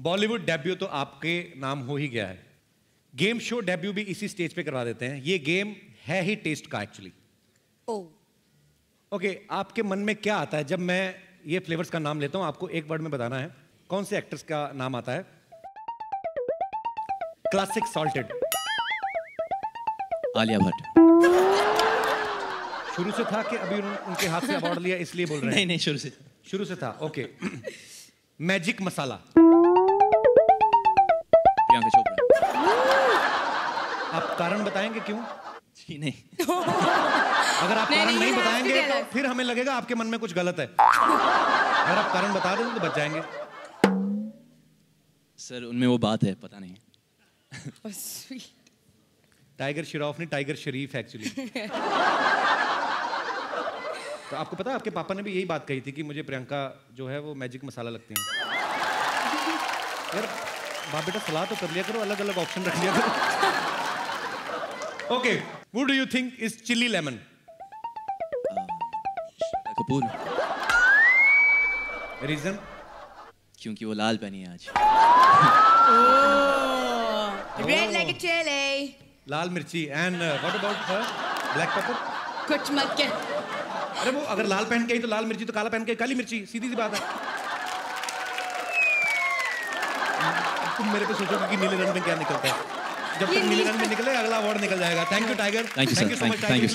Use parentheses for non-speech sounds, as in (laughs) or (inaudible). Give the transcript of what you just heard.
Bollywood debut तो आपके नाम हो ही गया है। गेम शो डेब्यू भी इसी स्टेज पे करवा देते हैं। ये गेम है ही टेस्ट का एक्चुअली ओ। ओके आपके मन में क्या आता है? जब मैं ये फ्लेवर्स का नाम लेता हूँ आपको एक वर्ड में बताना है। कौन से एक्टर्स का नाम आता है? Classic salted Alia Bhatt. शुरू से था कि अभी उन, उनके हाथ से अवार्ड लिया इसलिए बोल रहे हैं? (laughs) नहीं शुरू से। शुरू से था ओके मैजिक मसाला प्रियंका चोपड़ा। आप कारण बताएँगे क्यों? जी नहीं। (laughs) अगर आप कारण नहीं, बताएँगे तो फिर हमें लगेगा आपके मन में कुछ गलत है। अगर आप कारण बता देंगे तो बच जाएँगे। सर उनमें वो बात है पता नहीं। टाइगर श्रॉफ नहीं टाइगर शरीफ एक्चुअली आपको पता है आपके पापा ने भी यही बात कही थी कि मुझे प्रियंका जो है वो मैजिक मसाला लगती है। यार बाप बेटा सलाह तो कर लिया करो अलग अलग ऑप्शन रख लिया करो। Okay would do you think is chilli lemon Kapoor. Reason क्योंकि वो लाल पहनी है आज। रेड लाइक अ चिली लाल मिर्ची and what about black pepper कुछ मत कह। अरे वो अगर लाल पहन के आई तो लाल मिर्ची तो काला पहन के काली मिर्ची सीधी सी बात है। तुम मेरे पे सोचोगे कि नीले रंग में क्या निकलता है। जब तक नीले रंग में निकले अगला अवार्ड निकल जाएगा। Thank you Tiger thank you so much thank you,